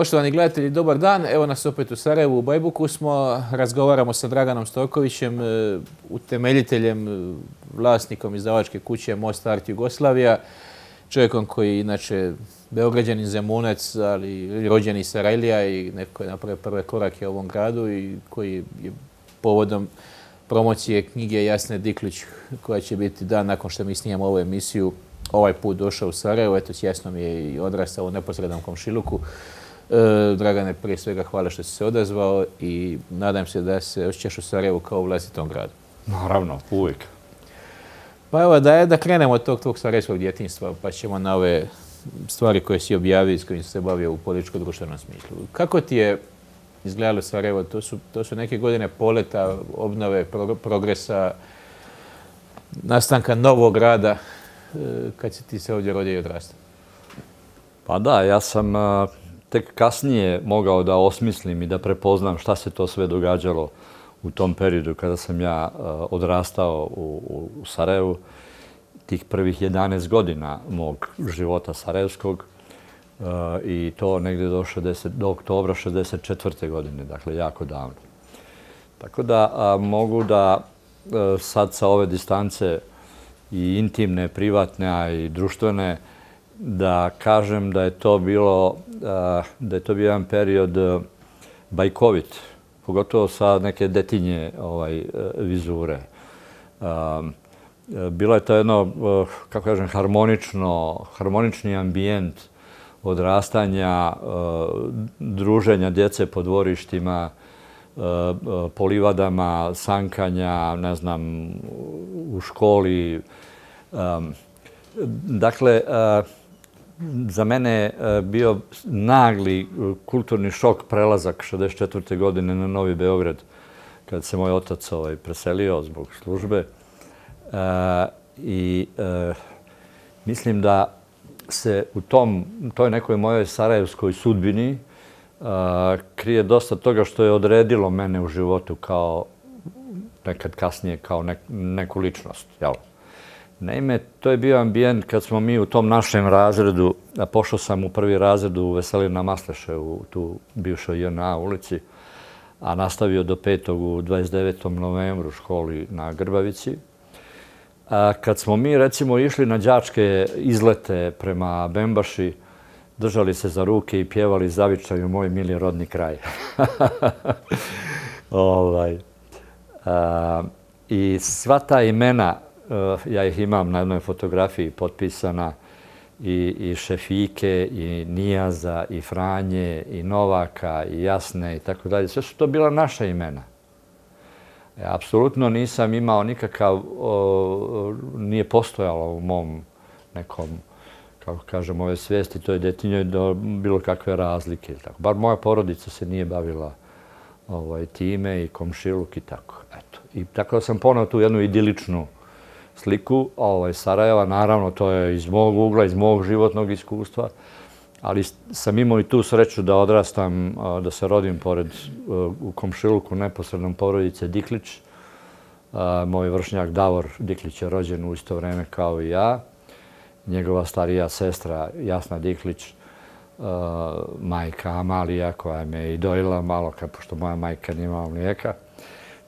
Poštovani gledatelji, dobar dan. Evo nas opet u Sarajevu, u Bajbuku smo. Razgovaramo sa Draganom Stokovićem, e, utemeljiteljem, e, vlasnikom izdavačke kuće Most Art Jugoslavija. Čovjekom koji inače beograđanin zemunec, ali rođen iz Sarajlija i neko je napravio prve korake u ovom gradu i koji je povodom promocije knjige Jasne Diklić koja će biti dan nakon što mi snijemo ovu emisiju ovaj put došao u Sarajevo. Eto, s jasnom je i odrastao u neposrednom komšiluku. E, Dragane, prije svega hvala što si se odazvao i nadam se da se osjećaš u Sarajevu kao u vlastitom gradu. Naravno, uvijek. Pa evo, da je da krenemo od tog tvog sarajevskog djetinstva, pa ćemo na ove stvari koje si objavio i s kojim se bavio u političko-društvenom smislu. Kako ti je izgledalo Sarajevo? To su, to su neke godine poleta, obnove, progresa, nastanka novog grada, e, kad si ti se ovdje rodio i odrastao? Pa da, ja sam tek kasnije mogao da osmislim i da prepoznam šta se to sve događalo u tom periodu kada sam ja eh, odrastao u, u Sarajevu, tih prvih 11 godina mog života sarajevskog eh, i to negdje do, 60, do oktobra 64. godine, dakle jako davno. Tako da mogu da eh, sad sa ove distance i intimne, privatne, a i društvene, da kažem da je to bilo da je to bio jedan period bajkovit, pogotovo sa neke detinje ovaj e, vizure. E, bilo je to jedno, e, kako kažem, harmonično, harmonični ambijent odrastanja, druženja djece po dvorištima, polivadama, sankanja, ne znam, u školi. Dakle, za mene je bio nagli e, kulturni šok prelazak 64. godine na Novi Beograd kad se moj otac ovaj, preselio zbog službe. E, I e, mislim da se u tom, toj nekoj mojoj sarajevskoj sudbini e, krije dosta toga što je odredilo mene u životu kao nekad kasnije kao neku ličnost. Jel? Naime, to je bio ambijent kad smo mi u tom našem razredu, a pošao sam u prvi razred u Veselina Masleše u tu bivšoj JNA ulici, a nastavio do 5. u 29. novembru u školi na Grbavici. A kad smo mi recimo išli na đačke izlete prema Bembaši, držali se za ruke i pjevali zavičaju moj mili rodni kraj. ovaj. a, I sva ta imena Eh, ja ih imam na jednoj fotografiji potpisana i, i Šefike, i Nijaza, i Franje, i Novaka, i Jasne i tako dalje. Sve su to bila naša imena. Ja apsolutno nisam imao nikakav, o, nije postojalo u mom nekom, kako kažem, ove svijesti, to je detinjoj do bilo kakve razlike. Tako. Bar moja porodica se nije bavila ovaj, time i komšiluk i tako. Eto. I tako sam ponao tu jednu idiličnu sliku ovaj, Sarajeva. Naravno, to je iz mog ugla, iz mog životnog iskustva. Ali sam imao i tu sreću da odrastam, da se rodim pored, e, u komšiluku neposrednom porodice Diklić. E, moj vršnjak Davor Diklić je rođen u isto vreme kao i ja. Njegova starija sestra Jasna Diklić, e, majka Amalija koja me i dojela malo, pošto moja majka nije imala mlijeka.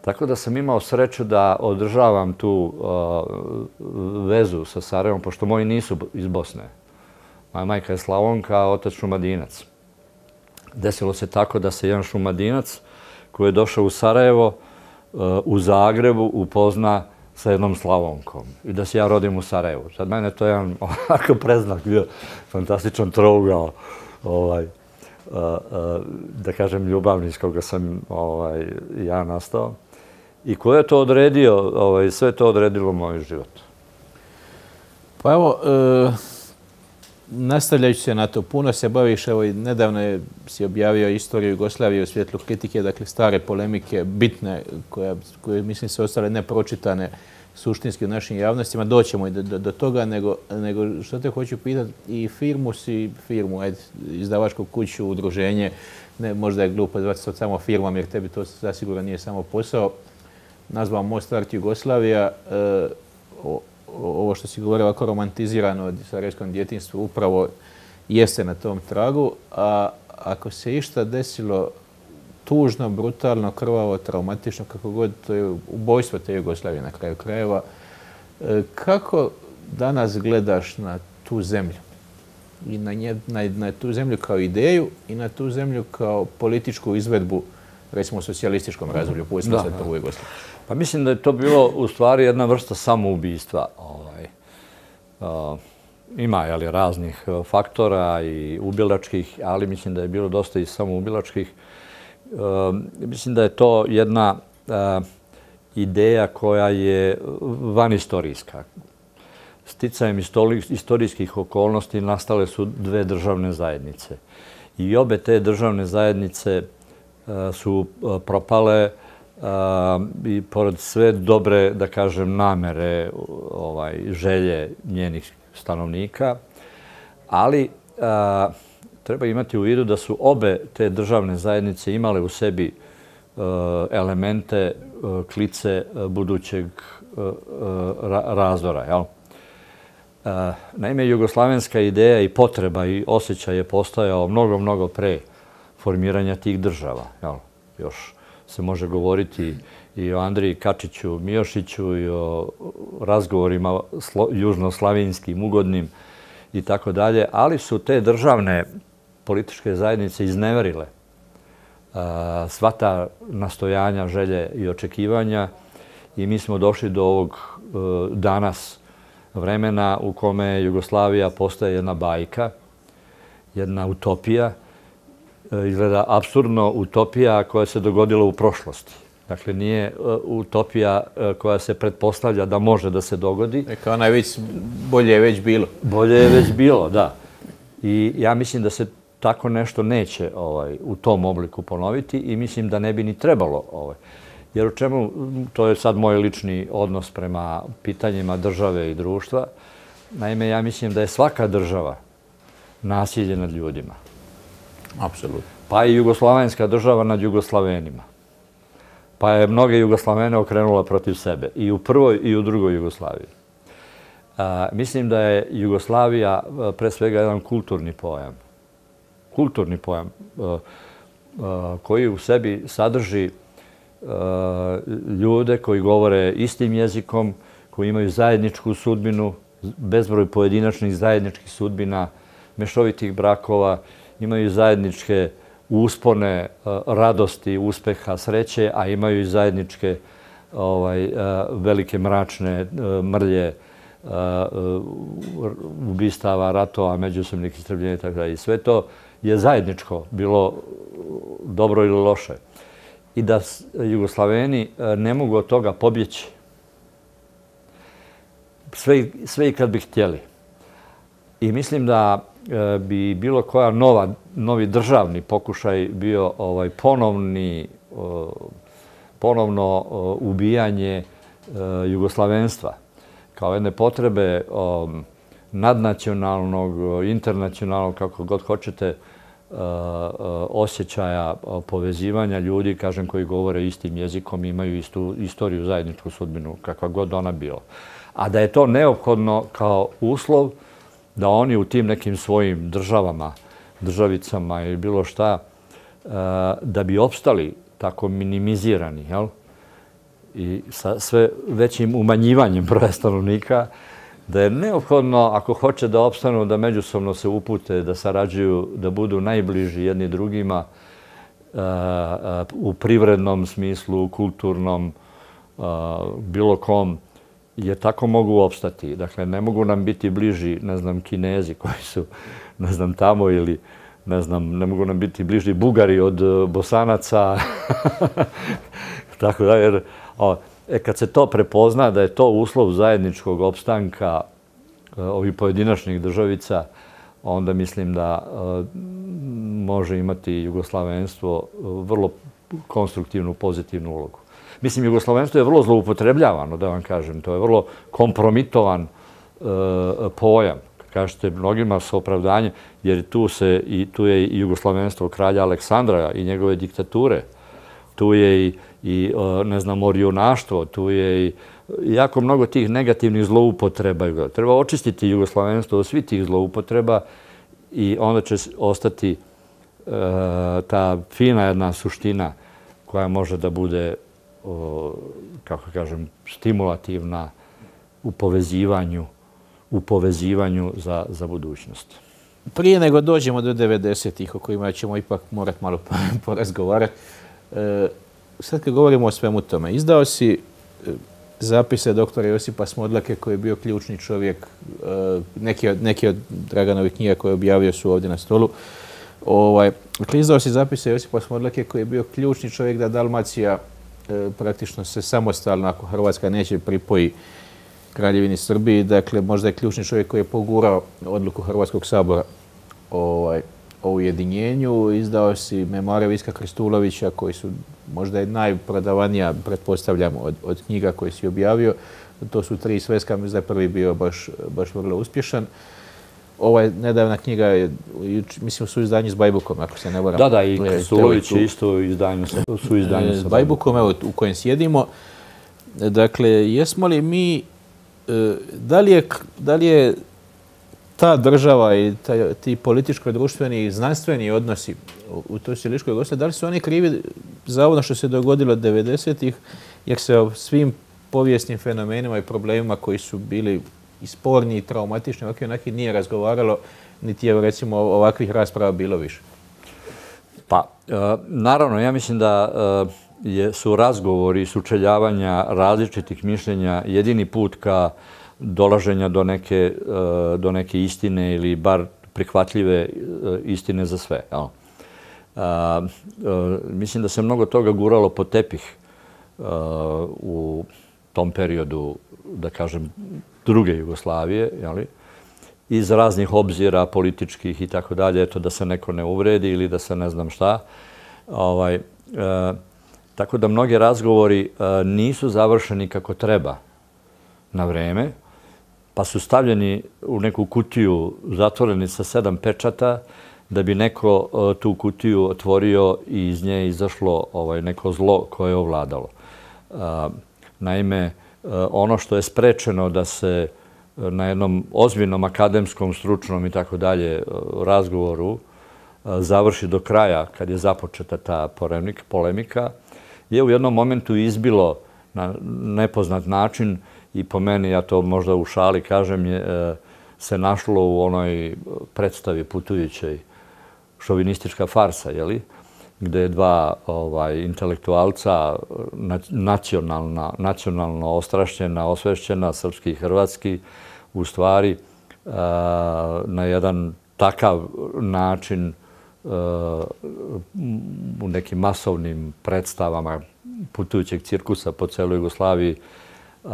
Tako da sam imao sreću da održavam tu uh, vezu sa Sarajevom, pošto moji nisu iz Bosne. Moja majka je Slavonka, a otac Šumadinac. Desilo se tako da se jedan Šumadinac koji je došao u Sarajevo, uh, u Zagrebu, upozna sa jednom Slavonkom i da se ja rodim u Sarajevu. Sad mene to je jedan ovako preznak bio fantastičan trougao. Ovaj, uh, da kažem, ljubavni iz koga sam ovaj, ja nastao. I ko je to odredio, ovaj, sve to odredilo moj život? Pa evo, e, nastavljajući se na to, puno se baviš, evo i nedavno je, si objavio istoriju Jugoslavije u svjetlu kritike, dakle stare polemike, bitne, koje, koje mislim se ostale nepročitane suštinski u našim javnostima. Doćemo i do, do, do toga, nego, nego što te hoću pitati, i firmu si, firmu, ajde, izdavačku kuću, udruženje, ne, možda je glupo zvati to samo firmom, jer tebi to zasigurno nije samo posao, nazvao Most Art Jugoslavija. E, ovo što si govorio ovako romantizirano od sarajevskom djetinstvu upravo jeste na tom tragu. A, ako se išta desilo tužno, brutalno, krvavo, traumatično, kako god, to je ubojstvo te Jugoslavije na kraju krajeva. E, kako danas gledaš na tu zemlju? I na, nje, na, na tu zemlju kao ideju i na tu zemlju kao političku izvedbu, recimo u socijalističkom razvoju, pustimo se prvu Jugoslaviju. Pa mislim da je to bilo u stvari jedna vrsta samoubistva. Ovaj. Uh, ima jeli, raznih e, faktora i ubilačkih, ali mislim da je bilo dosta i samoubilačkih. Ehm, mislim da je to jedna e, ideja koja je vanistorijska. Sticajem istorijskih okolnosti nastale su dve državne zajednice. I obe te državne zajednice e, su propale i pored sve dobre, da kažem, namere, ovaj, želje njenih stanovnika, ali treba imati u vidu da su obe te državne zajednice imale u sebi a, elemente a, klice e, budućeg e, razdora. Naime, jugoslavenska ideja i potreba i osjećaj je postojao mnogo, mnogo pre formiranja tih država. Još se može govoriti i o Andriji Kačiću, Mijošiću i o razgovorima južnoslavinskim, ugodnim i tako dalje, ali su te državne političke zajednice izneverile e, sva ta nastojanja, želje i očekivanja i mi smo došli do ovog e, danas vremena u kome Jugoslavija postaje jedna bajka, jedna utopija, izgleda absurdno utopija koja se dogodila u prošlosti. Dakle, nije e, utopija koja se pretpostavlja da može da se dogodi. Neka ona je već, bolje je već bilo. Bolje je već bilo, da. I ja mislim da se tako nešto neće ovaj, u tom obliku ponoviti i mislim da ne bi ni trebalo. Ovaj. Jer u čemu, to je sad moj lični odnos prema pitanjima države i društva. Naime, ja mislim da je svaka država nasilje nad ljudima. Apsolutno. Pa i jugoslavenska država nad jugoslavenima. Pa je mnoge jugoslavene okrenula protiv sebe. I u prvoj i u drugoj Jugoslaviji. A, mislim da je Jugoslavija pre svega jedan kulturni pojam kulturni pojam koji u sebi sadrži ljude koji govore istim jezikom, koji imaju zajedničku sudbinu, bezbroj pojedinačnih zajedničkih sudbina, mešovitih brakova, imaju zajedničke uspone, e, radosti, uspeha, sreće, a imaju i zajedničke ovaj, e, velike mračne e, mrlje, ubistava, ratova, međusobnih istrbljenja i tako. Sve to je zajedničko, bilo dobro ili loše. I da Jugoslaveni ne mogu od toga pobjeći. Sve, sve i kad bi htjeli. I mislim da E, bi bilo koja nova, novi državni pokušaj bio ovaj ponovni, e, ponovno e, ubijanje jugoslavenstva kao jedne potrebe nadnacionalnog, internacionalnog, kako god hoćete, osjećaja povezivanja ljudi, kažem, koji govore istim jezikom, imaju istu istoriju, zajedničku sudbinu, kakva god ona bila. A da je to neophodno kao uslov da oni u tim nekim svojim državama, državicama ili bilo šta, e, da bi opstali tako minimizirani, jel? I sa sve većim umanjivanjem broja stanovnika, da je neophodno, ako hoće da opstanu, da međusobno se upute, da sarađuju, da budu najbliži jedni drugima e, e, u privrednom smislu, u kulturnom, bilo kom, je tako mogu opstati. Dakle, ne mogu nam biti bliži, ne znam, kinezi koji su, ne znam, tamo ili, ne znam, ne mogu nam biti bliži bugari od e, bosanaca. tako da, jer, E, kad se to prepozna da je to uslov zajedničkog opstanka e, ovih pojedinačnih državica, onda mislim da e, može imati jugoslavenstvo e, vrlo konstruktivnu, pozitivnu ulogu. Mislim, jugoslovenstvo je vrlo zloupotrebljavano, da vam kažem. To je vrlo kompromitovan e, pojam. Kažete, mnogima sa opravdanje, jer tu, se, i, tu je i jugoslovenstvo kralja Aleksandra i njegove diktature. Tu je i i e, ne znam, orjunaštvo, tu je i jako mnogo tih negativnih zloupotreba. Treba očistiti jugoslovenstvo od svih tih zloupotreba i onda će ostati e, ta fina jedna suština koja može da bude, kako kažem, stimulativna u povezivanju, u povezivanju za, za budućnost. Prije nego dođemo do 90-ih, o kojima ćemo ipak morat malo porazgovarati, e, sad kad govorimo o svemu tome, izdao si e, zapise doktora Josipa Smodlake koji je bio ključni čovjek, e, neki od, neki od Draganovih knjiga koje je objavio su ovdje na stolu. Ovaj, dakle, izdao si zapise Josipa Smodlake koji je bio ključni čovjek da Dalmacija E, praktično se samostalno, ako Hrvatska neće pripoji Kraljevini Srbiji, dakle, možda je ključni čovjek koji je pogurao odluku Hrvatskog sabora ovaj, o ujedinjenju. Izdao si memoare Viska Kristulovića koji su možda je najprodavanija, pretpostavljam, od, od knjiga koje si objavio. To su tri sveska, mislim da je prvi bio baš, baš vrlo uspješan. Ova nedavna knjiga je, mislim, su izdanje s Bajbukom, ako se ne moram. Da, da, i Kristulović je isto izdanje, su izdanje s Bajbukom, evo, u kojem sjedimo. Dakle, jesmo li mi, e, da li je, da li je ta država i ta, ti političko-društveni i znanstveni odnosi u toj Siliškoj Jugoslaviji, da li su oni krivi za ono što se dogodilo 90-ih, jer se o svim povijesnim fenomenima i problemima koji su bili i sporni i traumatični, ovakvi onaki nije razgovaralo, niti je recimo ovakvih rasprava bilo više? Pa, e, naravno, ja mislim da e, je, su razgovori i sučeljavanja različitih mišljenja jedini put ka dolaženja do neke, e, do neke istine ili bar prihvatljive e, istine za sve. Ja. A, e, e, mislim da se mnogo toga guralo po tepih u tom periodu, da kažem, druge Jugoslavije, jeli? iz raznih obzira političkih i tako dalje, eto da se neko ne uvredi ili da se ne znam šta. Ovaj, e, tako da mnogi razgovori e, nisu završeni kako treba na vreme, pa su stavljeni u neku kutiju zatvoreni sa sedam pečata da bi neko e, tu kutiju otvorio i iz nje izašlo ovaj, neko zlo koje je ovladalo. E, naime, Eh, ono što je sprečeno da se eh, na jednom ozbiljnom akademskom, stručnom i tako dalje eh, razgovoru završi do kraja kad je započeta ta polemika, je u jednom momentu izbilo na nepoznat način i po meni, ja to možda u šali kažem, je, se našlo u onoj predstavi putujućoj šovinistička farsa, je li? Je dva ovaj, intelektualca nacionalna, nacionalno ostrašćena, osvešćena, srpski i hrvatski, u stvari eh, na jedan takav način eh, u nekim masovnim predstavama putujućeg cirkusa po celoj Jugoslaviji eh,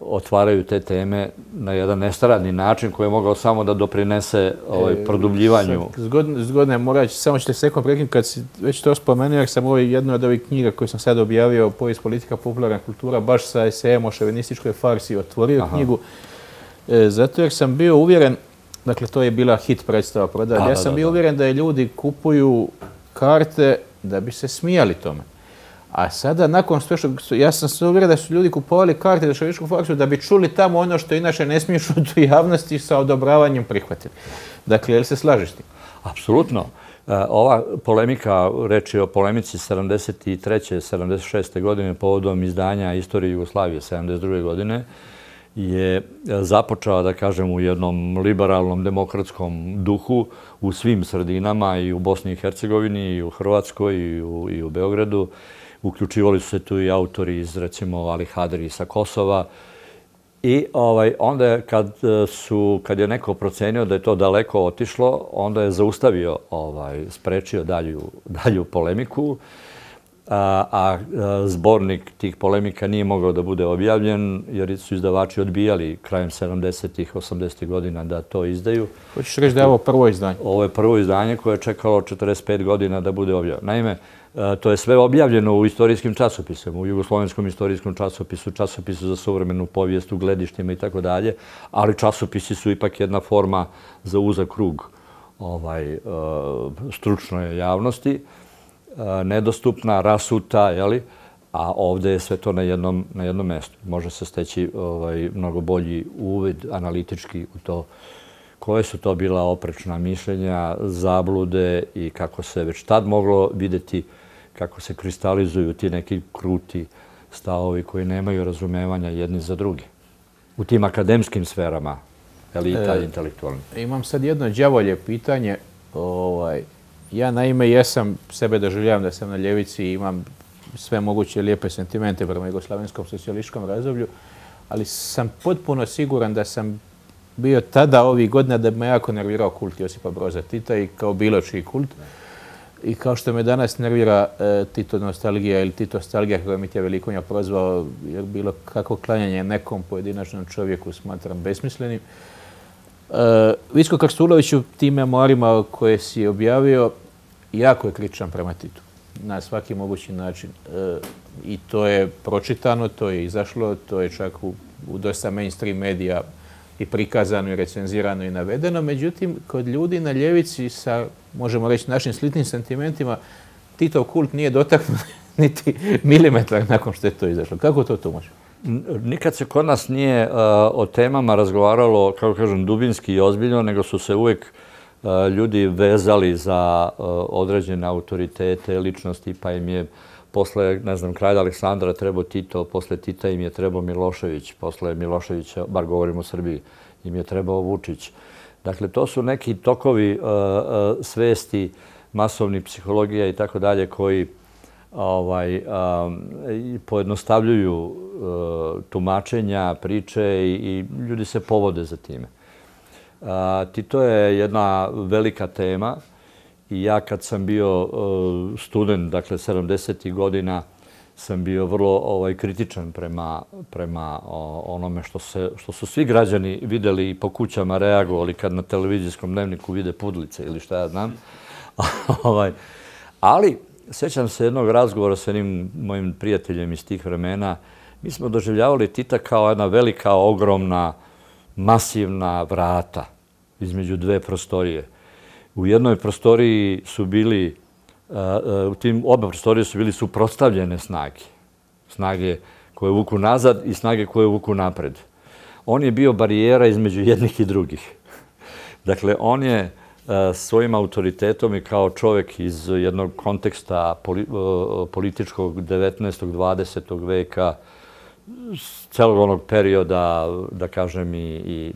otvaraju te teme na jedan nestaradni način koji je mogao samo da doprinese ovaj, e, produbljivanju. Zgodno je, morat ću, samo ćete sekund prekinuti kad si već to spomenuo, jer sam ovaj jednu od ovih knjiga koje sam sad objavio, Povijest politika, popularna kultura, baš sa esejem o šovinističkoj farsi otvorio knjigu. E, zato jer sam bio uvjeren, dakle to je bila hit predstava prodaja, ja sam bio uvjeren da je ljudi kupuju karte da bi se smijali tome. A sada, nakon sve što... Ja sam se uvjerio da su ljudi kupovali karte za šovičku faksu da bi čuli tamo ono što inače ne smiješ od javnosti sa odobravanjem prihvatili. Dakle, je li se slažeš ti? Apsolutno. E, ova polemika, reč je o polemici 73. 76. godine povodom izdanja istorije Jugoslavije 72. godine, je započela, da kažem, u jednom liberalnom demokratskom duhu u svim sredinama i u Bosni i Hercegovini, i u Hrvatskoj, i u, i u Beogradu uključivali su se tu i autori iz, recimo, Ali Hadri sa Kosova. I ovaj, onda kad, e, su, kad je neko procenio da je to daleko otišlo, onda je zaustavio, ovaj, sprečio dalju, dalju polemiku. A, a zbornik tih polemika nije mogao da bude objavljen jer su izdavači odbijali krajem 70-ih, 80-ih godina da to izdaju. Hoćeš reći da je ovo prvo izdanje? Ovo je prvo izdanje koje je čekalo 45 godina da bude objavljeno. Naime, E, to je sve objavljeno u istorijskim časopisima, u jugoslovenskom istorijskom časopisu, časopisu za suvremenu povijest u gledištima i tako dalje, ali časopisi su ipak jedna forma za uzak krug ovaj, e, stručnoj javnosti, nedostupna, rasuta, jeli? a ovdje je sve to na jednom, na jednom mjestu. Može se steći ovaj, mnogo bolji uvid analitički u to koje su to bila oprečna mišljenja, zablude i kako se već tad moglo videti kako se kristalizuju ti neki kruti stavovi koji nemaju razumevanja jedni za drugi. U tim akademskim sferama, elita e, intelektualni. Imam sad jedno djavolje pitanje. Ovaj, ja naime jesam sebe doživljavam da sam na ljevici i imam sve moguće lijepe sentimente prema jugoslavenskom socijalističkom razdoblju, ali sam potpuno siguran da sam bio tada ovih godina da bi me jako nervirao kult Josipa Broza Tita i kao bilo čiji kult. I kao što me danas nervira e, Tito nostalgija ili Tito nostalgija kako je Mitja Velikonja prozvao, jer bilo kako klanjanje nekom pojedinačnom čovjeku smatram besmislenim. E, Visko Karstuloviću, u tim memoarima koje si objavio jako je kritičan prema Titu na svaki mogući način. E, I to je pročitano, to je izašlo, to je čak u, u dosta mainstream medija i prikazano i recenzirano i navedeno. Međutim, kod ljudi na ljevici sa, možemo reći, našim slitnim sentimentima, Tito kult nije dotaknut niti milimetar nakon što je to izašlo. Kako to tumačimo? Nikad se kod nas nije uh, o temama razgovaralo, kako kažem, dubinski i ozbiljno, nego su se uvijek uh, ljudi vezali za uh, određene autoritete, ličnosti, pa im je posle, ne znam, kralja Aleksandra trebao Tito, posle Tita im je trebao Milošević, posle Miloševića, bar govorimo o Srbiji, im je trebao Vučić. Dakle, to su neki tokovi svesti, masovnih psihologija i tako dalje koji ovaj, um, pojednostavljuju uh, tumačenja, priče i, i ljudi se povode za time. Uh, Tito je jedna velika tema. I ja kad sam bio uh, student, dakle 70. godina, sam bio vrlo ovaj, kritičan prema, prema onome što, se, što su svi građani videli i po kućama reagovali kad na televizijskom dnevniku vide pudlice ili šta ja znam. ovaj, ali, sećam se jednog razgovora sa jednim mojim prijateljem iz tih vremena. Mi smo doživljavali Tita kao jedna velika, ogromna, masivna vrata između dve prostorije. U jednoj prostoriji su bili, e, e, u tim oba prostorije su bili suprostavljene snage. Snage koje vuku nazad i snage koje vuku napred. On je bio barijera između jednih i drugih. Dakle, on je E, svojim autoritetom i kao čovjek iz jednog konteksta e, političkog 19. 20. veka, celog onog perioda, da kažem, i, i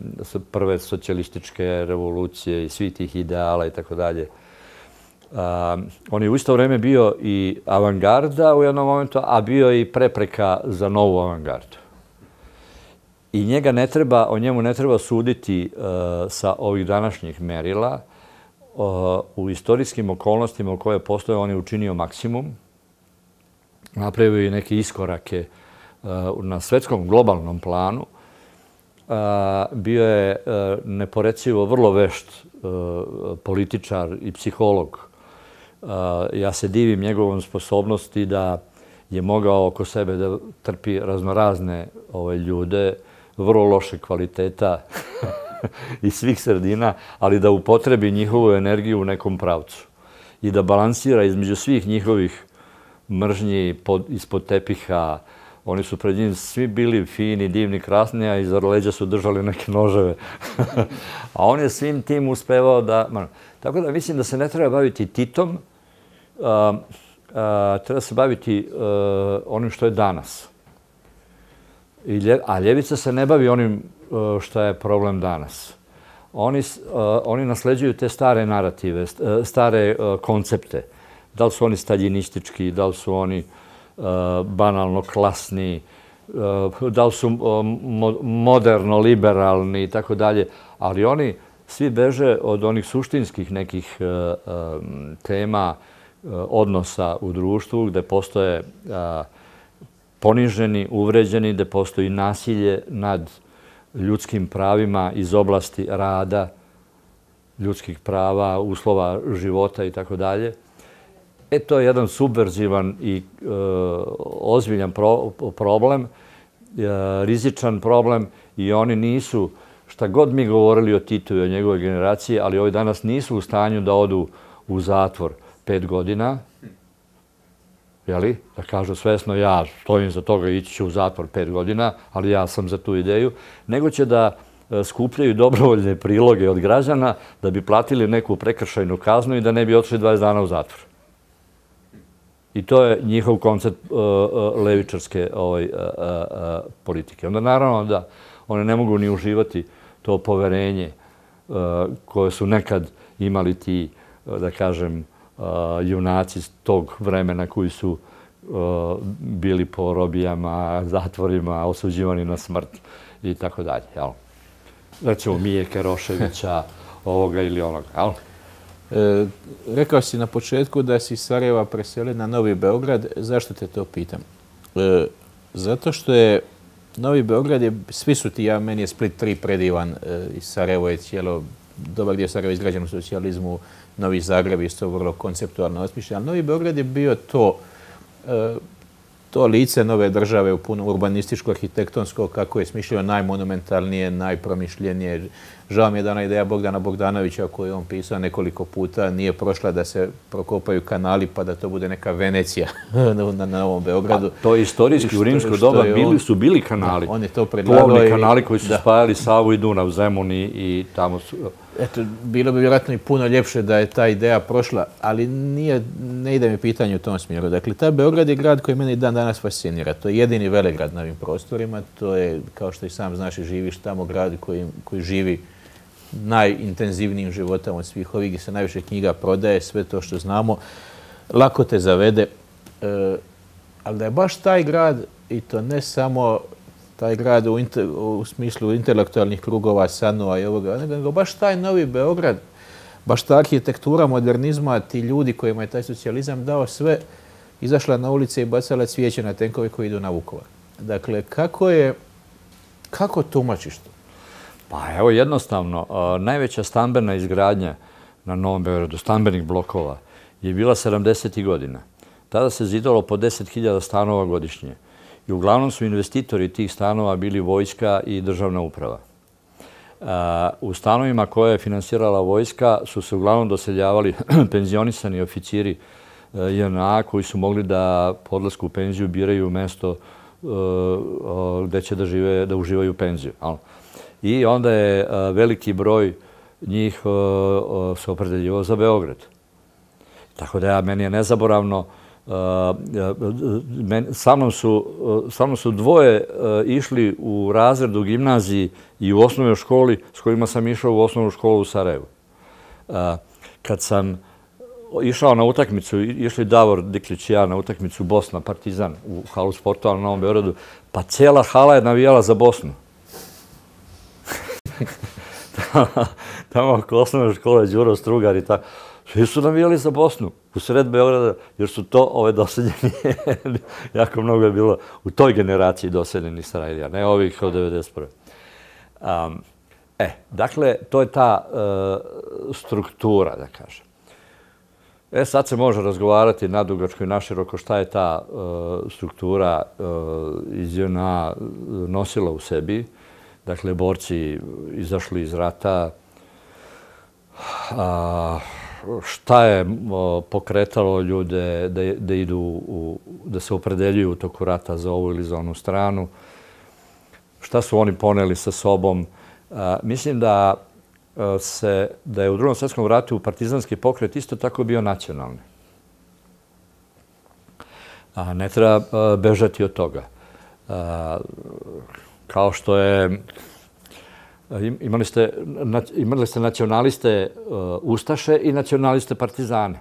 prve socijalističke revolucije i svi tih ideala i tako dalje. On je u isto vreme bio i avangarda u jednom momentu, a bio i prepreka za novu avangardu. I njega ne treba, o njemu ne treba suditi uh, sa ovih današnjih merila. U istorijskim okolnostima u koje postoje on je učinio maksimum. Napravio je neke iskorake e, na svetskom globalnom planu e, bio je e, neporecivo vrlo vešt političar i psiholog. Ja se divim njegovom sposobnosti da je mogao oko sebe da trpi raznorazne ove ljude, vrlo loše kvaliteta iz svih sredina, ali da upotrebi njihovu energiju u nekom pravcu i da balansira između svih njihovih mržnji ispod tepiha, Oni su pred njim svi bili fini, divni, krasni, a iza leđa su držali neke noževe. a on je svim tim uspevao da... Tako da mislim da se ne treba baviti Titom, treba se baviti e, onim što je danas. A Ljevica se ne bavi onim Eh, šta je problem danas. Oni, eh, oni nasleđuju te stare narative, eh, stare koncepte. Da li su oni staljinistički, da li su oni banalno klasni, da li su moderno, liberalni i tako dalje, ali oni svi beže od onih suštinskih nekih tema odnosa u društvu gde postoje poniženi, uvređeni, gde postoji nasilje nad ljudskim pravima iz oblasti rada, ljudskih prava, uslova života i tako dalje. E, to je jedan subverzivan i e, ozbiljan problem, e, rizičan problem i oni nisu, šta god mi govorili o Titu i o njegovoj generaciji, ali ovi danas nisu u stanju da odu u zatvor pet godina, jeli, da kažu svesno ja stojim za toga ići ću u zatvor pet godina, ali ja sam za tu ideju, nego će da e, skupljaju dobrovoljne priloge od građana da bi platili neku prekršajnu kaznu i da ne bi otišli 20 dana u zatvor. I to je njihov koncept e, e, levičarske ovaj, politike. Onda naravno da one ne mogu ni uživati to poverenje koje su nekad imali ti, da kažem, junaci tog vremena koji su bili po robijama, zatvorima, osuđivani na smrt i tako dalje. Recimo Mije Keroševića, ovoga ili onoga. Jel? E, rekao si na početku da si Sarajeva preseli na Novi Beograd. Zašto te to pitam? E, zato što je Novi Beograd, je, svi su ti, ja, meni je Split 3 predivan e, i Sarajevo je cijelo, dobar dio Sarajeva izgrađen u socijalizmu, Novi Zagreb isto vrlo konceptualno osmišljen, ali Novi Beograd je bio to, e, to lice nove države u puno urbanističko-arhitektonsko, kako je smišljeno najmonumentalnije, najpromišljenije. Žao mi je da ona ideja Bogdana Bogdanovića koju je on pisao nekoliko puta nije prošla da se prokopaju kanali pa da to bude neka Venecija na Novom Beogradu. to je istorijski u rimsko doba bili, su bili kanali. on je to predlagao. Plovni kanali koji su spajali Savu i Dunav, Zemuni i tamo su... Eto, bilo bi vjerojatno i puno ljepše da je ta ideja prošla, ali nije, ne ide mi pitanje u tom smjeru. Dakle, ta Beograd je grad koji mene i dan danas fascinira. To je jedini velegrad na ovim prostorima. To je, kao što i sam znaš, živiš tamo grad koji, koji živi najintenzivnijim životom od svih ovih gdje se najviše knjiga prodaje, sve to što znamo, lako te zavede. E, ali da je baš taj grad, i to ne samo taj grad u, inter, u smislu intelektualnih krugova, sanova i ovoga, nego baš taj novi Beograd, baš ta arhitektura modernizma, ti ljudi kojima je taj socijalizam dao sve, izašla na ulice i bacala cvijeće na tenkove koji idu na Vukovar. Dakle, kako je, kako tumačiš to? Pa evo jednostavno, najveća stambena izgradnja na Novom Beogradu, stambenih blokova, je bila 70. godina. Tada se zidalo po 10.000 stanova godišnje. I uglavnom su investitori tih stanova bili vojska i državna uprava. U stanovima koje je finansirala vojska su se uglavnom doseljavali penzionisani oficiri eh, JNA koji su mogli da podlasku u penziju biraju mesto eh, gde će da, žive, da uživaju penziju. I onda je eh, veliki broj njih se opredeljivao za Beograd. Tako da ja, meni je nezaboravno Eh, eh, sa mnom su, eh, sa mnom su dvoje išli u razredu gimnaziji i u osnovnoj školi s kojima sam išao u osnovnu školu u Sarajevu. Kad sam išao na utakmicu, išli Davor Diklić i ja na utakmicu Bosna, Partizan u halu sportova na Novom Beorodu, pa cijela hala je navijala za Bosnu. Tamo oko osnovne škole Đuro Strugar i tako. Svi su navijali za Bosnu u sred Beograda, jer su to ove doseljeni, jako mnogo je bilo u toj generaciji doseljeni Sarajlija, ne ovih od 1991. Um, e, dakle, to je ta uh, struktura, da kažem. E, sad se može razgovarati na dugačko i naširoko šta je ta uh, struktura uh, iz JNA nosila u sebi. Dakle, borci izašli iz rata, uh, šta je pokretalo ljude da, da idu u, da se opredeljuju u toku rata za ovu ili za onu stranu, šta su oni poneli sa sobom. mislim da se da je u drugom svjetskom ratu partizanski pokret isto tako bio nacionalni. A ne treba bežati od toga. Kao što je Imali ste, imali ste nacionaliste uh, Ustaše i nacionaliste Partizane.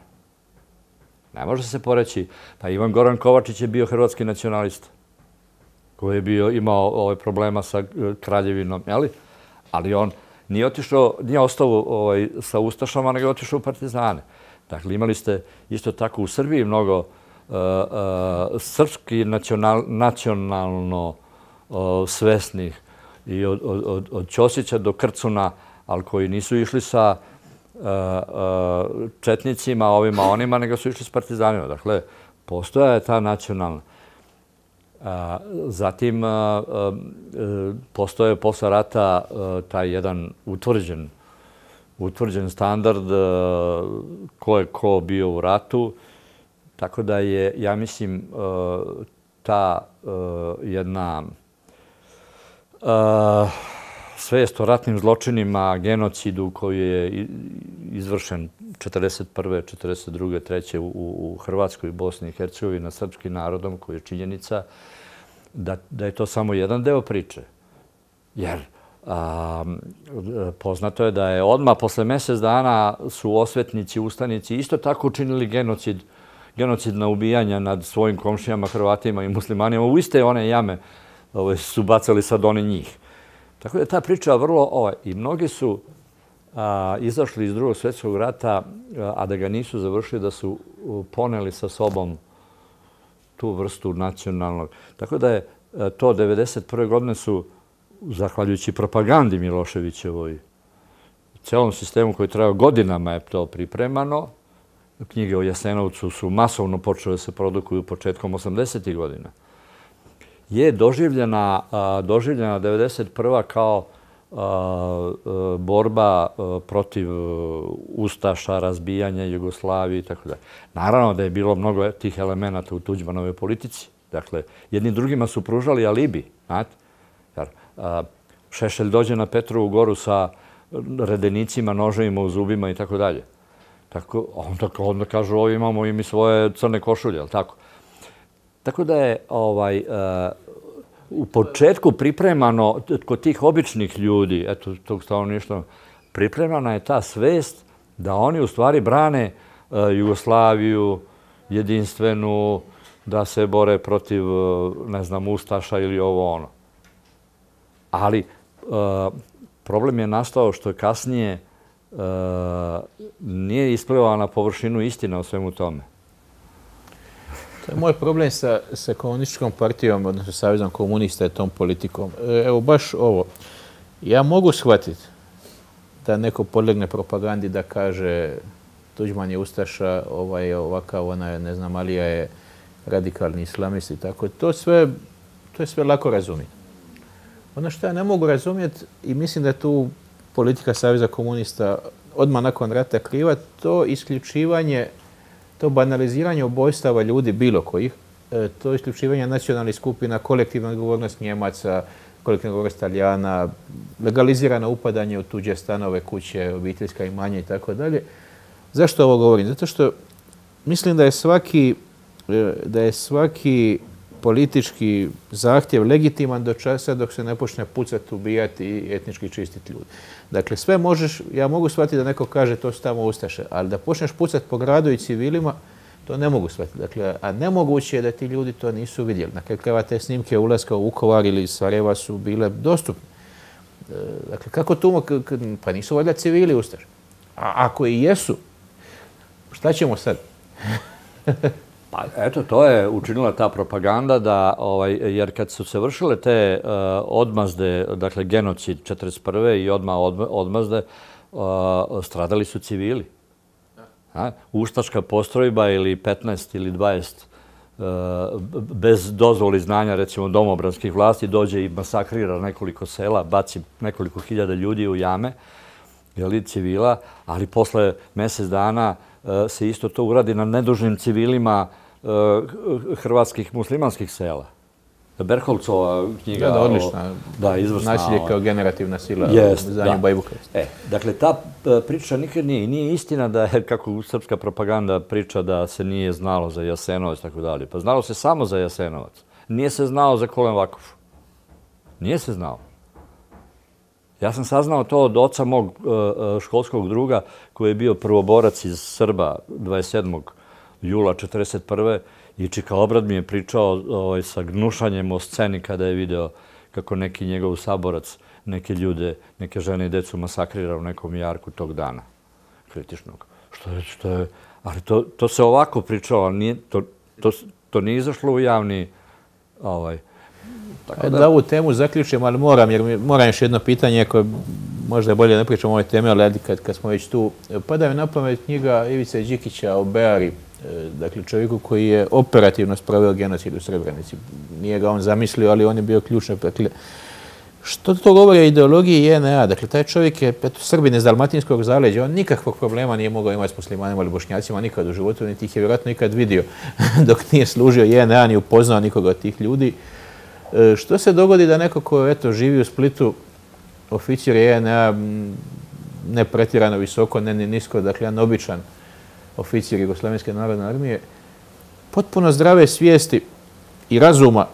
Ne može se poreći. Pa Ivan Goran Kovačić je bio hrvatski nacionalista koji je bio, imao ovaj problema sa uh, kraljevinom, jeli? ali on nije otišao, nije ostao ovaj, sa Ustašama, nego je otišao u Partizane. Dakle, imali ste isto tako u Srbiji mnogo uh, uh, srpski nacional, nacionalno uh, svesnih i od, od, od Ćosića do Krcuna, ali koji nisu išli sa uh, uh, četnicima, ovima, onima, nego su išli s partizanima. Dakle, postoja je ta nacionalna. A, zatim, a, a, postoje posle rata taj jedan utvrđen, utvrđen standard ko je ko bio u ratu. Tako da je, ja mislim, ta jedna Uh, svest o ratnim zločinima, genocidu koji je izvršen 1941. 1942. 1943. u Hrvatskoj i Bosni i Hercegovini na srpskim narodom, koji je činjenica da da je to samo jedan deo priče. Jer poznato je da je odmah posle mjesec dana su osvetnici, ustanici isto tako učinili genocid genocidna ubijanja nad svojim komšijama, Hrvatima i muslimanima. U iste one jame ovaj, su bacali sad oni njih. Tako da je ta priča vrlo... Ovaj, I mnogi su izašli iz drugog svjetskog rata, a da ga nisu završili, da su poneli sa sobom tu vrstu nacionalnog. Tako da je e, to 1991. godine su, zahvaljujući propagandi Miloševićevoj, celom sistemu koji treba godinama je to pripremano, knjige o Jasenovcu su masovno počele se produkuju početkom 80. godina, je doživljena 1991. kao borba protiv e, Ustaša, razbijanja Jugoslavije i tako dalje. Naravno da je bilo mnogo tih elemenata u Tuđmanove politici. Dakle, jedni drugima su pružali alibi. Šešelj dođe na Petrovu goru sa redenicima, noževima u zubima i tako dalje. Tako, onda, onda kažu, ovo imamo i mi svoje crne košulje, ali tako? Tako da je ovaj, uh, u početku pripremano kod tih običnih ljudi, eto, tog stavno ništa, pripremana je ta svest da oni u stvari brane uh, Jugoslaviju, jedinstvenu, da se bore protiv, uh, ne znam, Ustaša ili ovo ono. Ali uh, problem je nastao što je kasnije uh, nije isplivao na površinu istina o svemu tome. To je moj problem sa, sa komunističkom partijom, odnosno Savjezom komunista i tom politikom. E, evo, baš ovo. Ja mogu shvatiti da neko podlegne propagandi da kaže Tuđman je Ustaša, ovaj je ovakav, ona je, ne znam, Alija je radikalni islamist i tako. To, sve, to je sve lako razumjeti. Ono što ja ne mogu razumjeti i mislim da je tu politika Savjeza komunista odmah nakon rata kriva, to isključivanje to banaliziranje obojstava ljudi bilo kojih, e, to isključivanje nacionalnih skupina, kolektivna odgovornost Njemaca, kolektivna odgovornost Italijana, legalizirano upadanje u tuđe stanove, kuće, obiteljska imanja i tako dalje. Zašto ovo govorim? Zato što mislim da je svaki e, da je svaki politički zahtjev legitiman do časa dok se ne počne pucati, ubijati i etnički čistiti ljudi. Dakle, sve možeš, ja mogu shvatiti da neko kaže to su tamo Ustaše, ali da počneš pucati po gradu i civilima, to ne mogu shvatiti. Dakle, a nemoguće je da ti ljudi to nisu vidjeli. Dakle, kraju kreva te snimke ulaska u Vukovar ili Sarajeva su bile dostupne. E, dakle, kako tu, pa nisu valjda civili Ustaše. A ako i jesu, šta ćemo sad? Pa eto, to je učinila ta propaganda da, ovaj, jer kad su se vršile te uh, odmazde, dakle genocid 1941. i odma odmazde, uh, stradali su civili. A? Ustaška postrojba ili 15 ili 20 uh, bez dozvoli znanja, recimo, domobranskih vlasti, dođe i masakrira nekoliko sela, baci nekoliko hiljada ljudi u jame, jeli, civila, ali posle mjesec dana se isto to uradi na nedužnim civilima e, hrvatskih muslimanskih sela. Berholcova knjiga... Da, da, odlična. Da, izvrsna. Nasilje kao generativna sila za nju. E, dakle, ta e, priča nikad nije. Nije istina da je, kako srpska propaganda priča, da se nije znalo za Jasenovac, tako dalje. Pa znalo se samo za Jasenovac. Nije se znao za Kolen Vakuf. Nije se znao. Ja sam saznao to od oca mog e, e, školskog druga koji je bio prvoborac iz Srba 27. jula 1941. I Čika Obrad mi je pričao ovaj, sa gnušanjem o sceni kada je video kako neki njegov saborac neke ljude, neke žene i decu masakrira u nekom jarku tog dana kritičnog. Što je, što je, ali to, to se ovako pričalo, ali nije, to, to, to nije izašlo u javni ovaj, Tako da... da ovu temu zaključim, ali moram, jer moram još jedno pitanje, koje možda je bolje ne pričam o ovoj temi, ali kad, kad smo već tu, pada mi na pamet knjiga Ivice Đikića o Beari, e, dakle čovjeku koji je operativno spravio genocid u Srebrenici. Nije ga on zamislio, ali on je bio ključno. Dakle, što to govori o ideologiji JNA? Dakle, taj čovjek je eto, Srbin iz Dalmatinskog zaleđa, on nikakvog problema nije mogao imati s muslimanima ili bošnjacima nikad u životu, niti ih je vjerojatno nikad vidio dok nije služio JNA, ni upoznao nikoga od tih ljudi. E, što se dogodi da neko ko eto, živi u Splitu oficir je ne, ne pretjerano visoko, ne ni nisko, dakle jedan običan oficir Jugoslavenske narodne armije, potpuno zdrave svijesti i razuma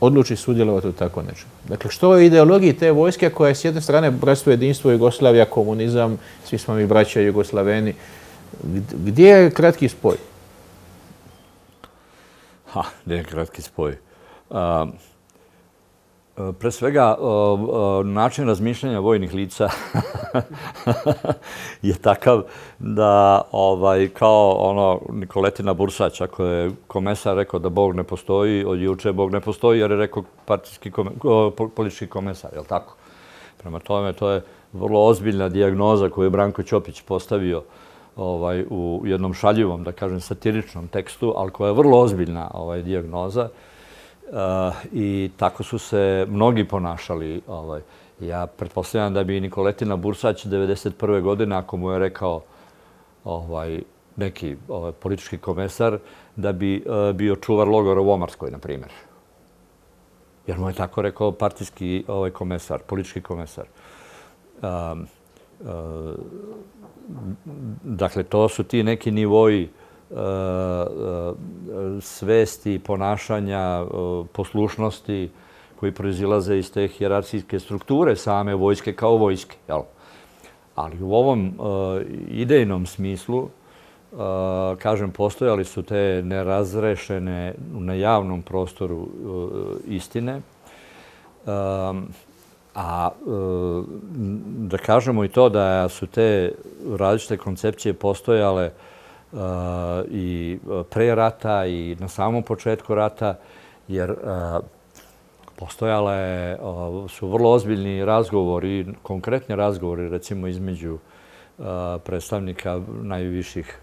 odluči sudjelovati u tako nečem. Dakle, što je ideologiji te vojske koja je s jedne strane bratstvo jedinstvo Jugoslavija, komunizam, svi smo mi braća Jugoslaveni, gdje je kratki spoj? Ha, gdje je kratki spoj? Um, Pre svega, način razmišljanja vojnih lica je takav da, ovaj, kao ono Nikoletina Bursać, ako je komesar rekao da Bog ne postoji, od juče Bog ne postoji, jer je rekao partijski politički komesar, je li tako? Prema tome, to je vrlo ozbiljna dijagnoza koju je Branko Ćopić postavio ovaj, u jednom šaljivom, da kažem, satiričnom tekstu, ali koja je vrlo ozbiljna ovaj, dijagnoza. Eh, I tako su se mnogi ponašali. Ovaj. Ja pretpostavljam da bi Nikoletina Bursać 1991. godine, ako mu je rekao ovaj, neki ovaj, politički komesar, da bi eh, bio čuvar logora u Omarskoj, na primjer. Jer mu je tako rekao partijski ovaj, komesar, politički komesar. Um, dakle, to su ti neki nivoji Eh, eh, svesti, ponašanja, eh, poslušnosti koji proizilaze iz te hjerarhijske strukture same vojske kao vojske. Ali u ovom idejnom smislu, kažem, postojali su te nerazrešene na javnom prostoru istine. A da kažemo i to da su te različite koncepcije postojale Eh, i eh, pre rata i na samom početku rata, jer eh, postojale su vrlo ozbiljni razgovori, konkretni razgovori, recimo između predstavnika najviših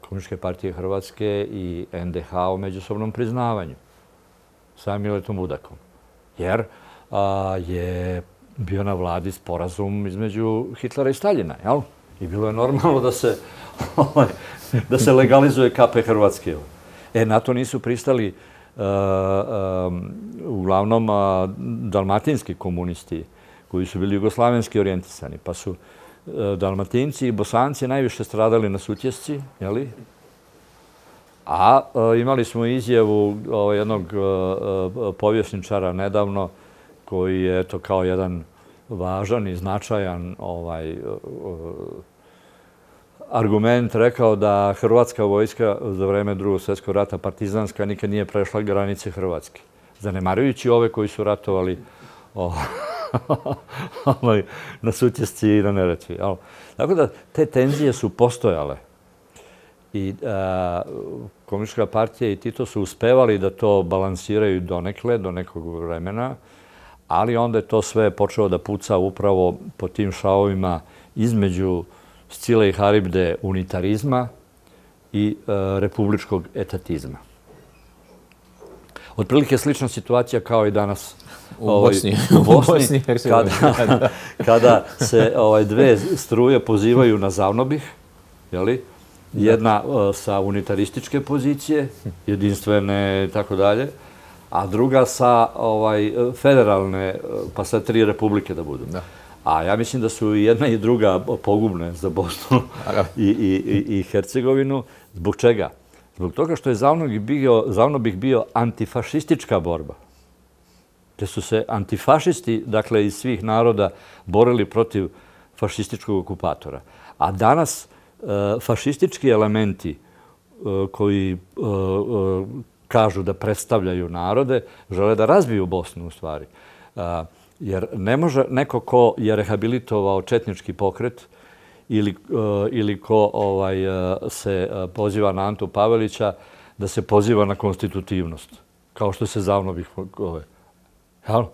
komunističke partije Hrvatske i NDH o međusobnom priznavanju sa Miletom Budakom. Jer je bio na vladi sporazum između Hitlera i Staljina, jel? I bilo je normalno da se ovaj, da se legalizuje KP Hrvatske. E, na to nisu pristali uh, um, uglavnom uh, dalmatinski komunisti koji su bili jugoslavenski orijentisani, pa su uh, dalmatinci i bosanci najviše stradali na sutjesci, jeli? A imali smo izjavu ovaj, jednog povjesničara nedavno koji je to kao jedan važan i značajan ovaj, uh, argument rekao da Hrvatska vojska za vreme drugog svjetskog rata partizanska nikad nije prešla granice Hrvatske. Zanemarujući ove koji su ratovali ovaj, na sutjesci i na neretvi. Tako da te tenzije su postojale. I komunistička partija i Tito su uspevali da to balansiraju donekle, do nekog vremena, ali onda je to sve počelo da puca upravo po tim šaovima između Scile i Haribde unitarizma i e, republičkog etatizma. Otprilike slična situacija kao i danas u ovaj, Bosni. U Bosni, kada, kada se ovaj, dve struje pozivaju na zavnobih, jeli? jedna uh, sa unitarističke pozicije, jedinstvene i tako dalje, a druga sa ovaj, federalne, pa sa tri republike da budu. Da. A ja mislim da su jedna i druga pogubne za Bosnu i, i, i Hercegovinu. Zbog čega? Zbog toga što je Zavnobih bio, Zavnobih bio antifašistička borba. Te su se antifašisti, dakle iz svih naroda, borili protiv fašističkog okupatora. A danas e, fašistički elementi e, koji e, kažu da predstavljaju narode, žele da razbiju Bosnu u stvari. Jer ne može neko ko je rehabilitovao četnički pokret ili, uh, ili ko ovaj, uh, se uh, poziva na Antu Pavelića da se poziva na konstitutivnost, kao što se zavno bih... Ove. Jel?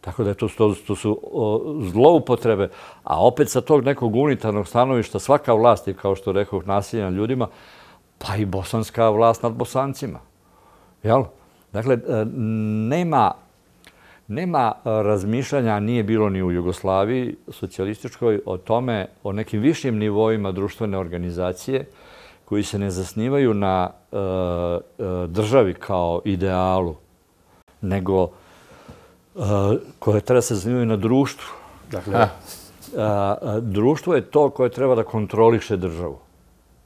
Tako da je to, to, to su zloupotrebe. A opet sa tog nekog unitarnog stanovišta svaka vlast je, kao što rekao, nasilja ljudima, pa i bosanska vlast nad bosancima. Jel? Dakle, nema Nema e, razmišljanja, nije bilo ni u Jugoslaviji socijalističkoj, o tome, o nekim višim nivoima društvene organizacije koji se ne zasnivaju na e, e, državi kao idealu, nego koje treba se zasnivaju na društvu Dakle, društvo je to koje treba da kontroliše državu.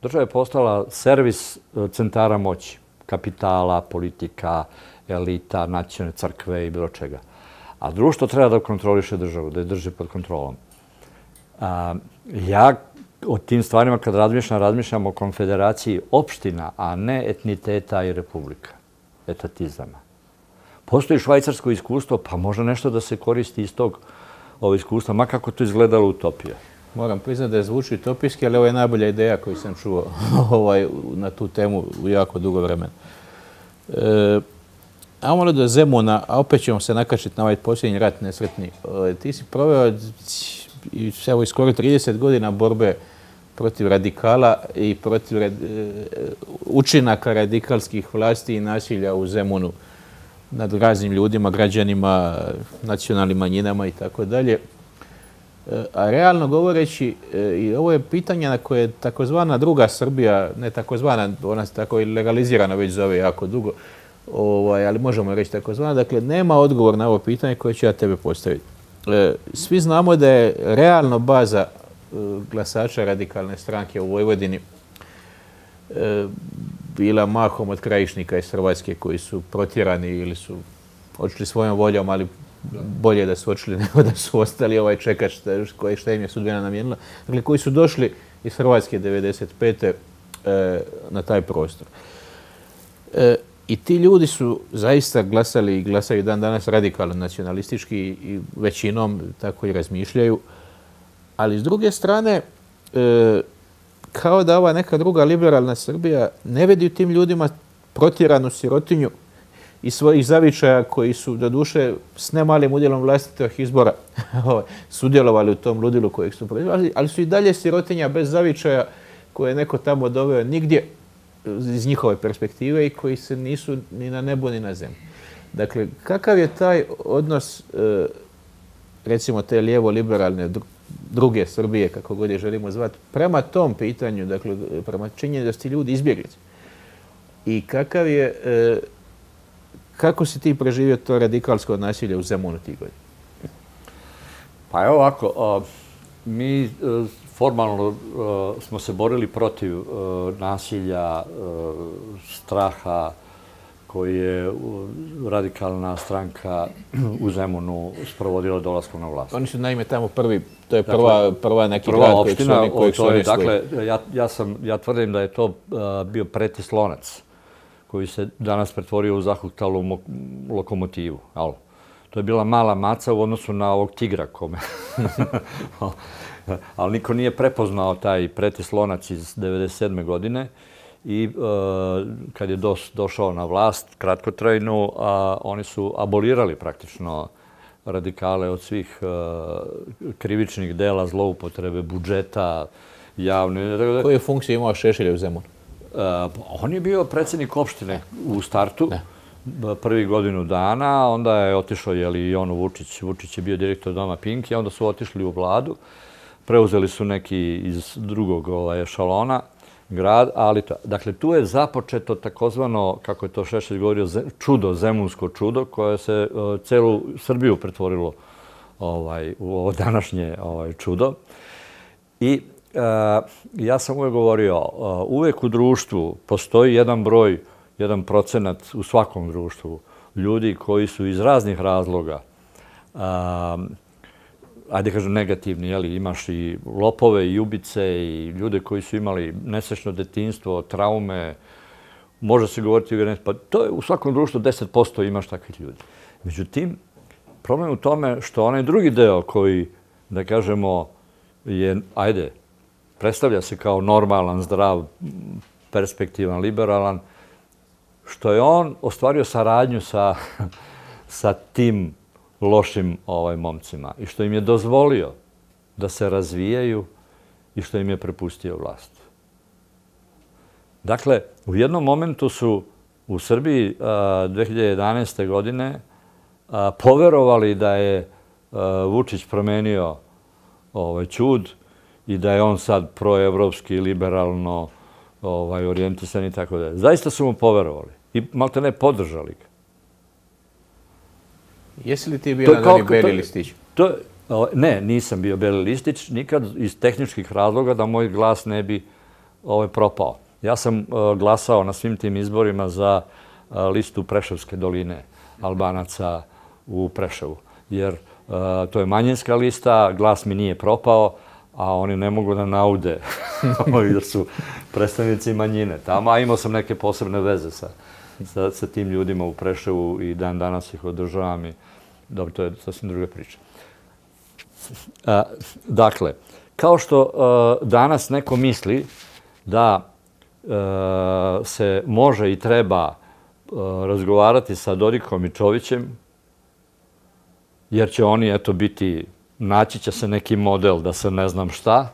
Država je postala servis centara moći, kapitala, politika, elita, nacionalne crkve i bilo čega. A društvo treba da kontroliše državu, da je drži pod kontrolom. Ja o tim stvarima kad razmišljam, razmišljam o konfederaciji opština, a ne etniteta i republika, etatizama. Postoji švajcarsko iskustvo, pa može nešto da se koristi iz tog ovo iskustva, makako to izgledalo utopija. Moram priznati da je zvuči utopijski, ali ovo je najbolja ideja koju sam čuo ovaj, na tu temu u jako dugo vremena. E, a malo do Zemuna, a opet ćemo se nakačiti na ovaj posljednji rat nesretni. E, ti si proveo e, evo, skoro 30 godina borbe protiv radikala i protiv rad, učinaka radikalskih vlasti i nasilja u Zemunu nad raznim ljudima, građanima, nacionalnim manjinama i tako dalje. E, a realno govoreći, i ovo je pitanje na koje je takozvana druga Srbija, ne takozvana, ona se tako i legalizirana već zove jako dugo, ovaj, ali možemo reći takozvana, dakle, nema odgovor na ovo pitanje koje ću ja tebe postaviti. E, svi znamo da je realno baza glasača radikalne stranke u Vojvodini bila mahom od krajišnika iz Hrvatske koji su protjerani ili su odšli svojom voljom, ali bolje da su odšli nego da su ostali ovaj čekač šta im je sudbina namjenila. Dakle, koji su došli iz Hrvatske 1995. E, na taj prostor. I ti ljudi su zaista glasali i glasaju dan danas radikalno nacionalistički i većinom tako i razmišljaju. Ali s druge strane, e, kao da ova neka druga liberalna Srbija ne vidi tim ljudima protjeranu sirotinju i svojih zavičaja koji su do duše s nemalim udjelom vlastitih izbora ovaj, sudjelovali u tom ludilu kojeg su proizvali, ali su i dalje sirotinja bez zavičaja koje je neko tamo doveo nigdje iz njihove perspektive i koji se nisu ni na nebu ni na zemlji. Dakle, kakav je taj odnos, e, recimo, te lijevo-liberalne druge Srbije, kako god je želimo zvati, prema tom pitanju, dakle, prema činjenju da ste ljudi izbjeglice. I kakav je, e, kako si ti preživio to radikalsko nasilje u Zemunu tih godina? Pa evo ovako, mi e, formalno e, smo se borili protiv nasilja, straha, koji je radikalna stranka u Zemunu sprovodila dolazkom na vlast. Oni su naime tamo prvi, to je prva, dakle, prva neki prva grad opština, koji su oni, Dakle, ja, ja, sam, ja tvrdim da je to bio pretislonac koji se danas pretvorio u zahuktalu lokomotivu. Alo. To je bila mala maca u odnosu na ovog tigra kome. Ali niko nije prepoznao taj pretislonac iz 1997. godine i uh, kad je dos, došao na vlast kratkotrajnu, a oni su abolirali praktično radikale od svih uh, krivičnih dela, zloupotrebe, budžeta, javne... Koje funkcije imao Šešelje u Zemunu? Uh, on je bio predsjednik opštine u startu, ne. prvi godinu dana, onda je otišao jeli, i on Vučić, Vučić je bio direktor Doma Pinki, onda su otišli u vladu, preuzeli su neki iz drugog ovaj, šalona, grad, ali dakle, tu je započeto takozvano, kako je to Šešelj govorio, čudo, zemunsko čudo, koje se uh, celu Srbiju pretvorilo ovaj, u ovo današnje ovaj, čudo. I uh, ja sam uvek govorio, uh, uvek u društvu postoji jedan broj, jedan procenat u svakom društvu ljudi koji su iz raznih razloga uh, ajde kažem, negativni, jeli, imaš i lopove i ubice i ljude koji su imali nesrećno detinstvo, traume, može se govoriti o pa to je u svakom društvu 10% imaš takvih ljudi. Međutim, problem u tome što onaj drugi deo koji, da kažemo, je, ajde, predstavlja se kao normalan, zdrav, perspektivan, liberalan, što je on ostvario saradnju sa, sa tim lošim ovaj momcima i što im je dozvolio da se razvijaju i što im je prepustio vlast. Dakle, u jednom momentu su u Srbiji 2011. godine poverovali da je Vučić promenio ovaj čud i da je on sad proevropski, liberalno ovaj, orijentisan i tako dalje. Zaista su mu poverovali i malte ne podržali ga. Jesi li ti bio na Dani Beli listić? To, Ne, nisam bio beli listić nikad iz tehničkih razloga da moj glas ne bi ovaj, propao. Ja sam glasao na svim tim izborima za listu Preševske doline Albanaca u Preševu. Jer to je manjinska lista, glas mi nije propao, a oni ne mogu da naude jer su predstavnici manjine. Tamo, a imao sam neke posebne veze sa, sa, sa tim ljudima u Preševu i dan danas ih održavam i dobro, to je sasvim druga priča. A, dakle, kao što a, danas neko misli da a, se može i treba razgovarati sa Dodikom i Čovićem, jer će oni eto biti naći će se neki model da se ne znam šta.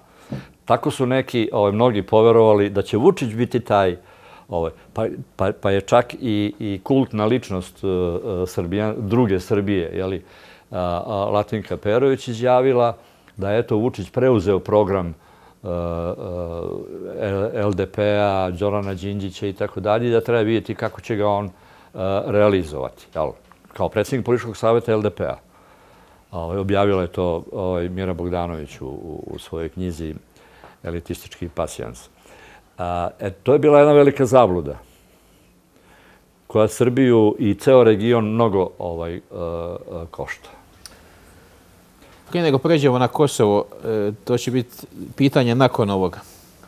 Tako su neki, ovaj, mnogi poverovali da će Vučić biti taj, ovaj, pa, pa, pa je čak i, i kultna ličnost uh, druge Srbije, jeli, uh, Latinka Perović izjavila da je eto Vučić preuzeo program e, uh, uh, LDP-a, Đorana Đinđića i tako dalje, da treba vidjeti kako će ga on uh, realizovati. Jel? Kao predsjednik političkog savjeta LDP-a. Ovaj, objavila je to ovaj, Mira Bogdanović u, u svojoj knjizi Elitistički pasijans. A, e, to je bila jedna velika zabluda koja Srbiju i ceo region mnogo ovaj, uh, košta. Prije nego pređemo na Kosovo, e, to će biti pitanje nakon ovoga.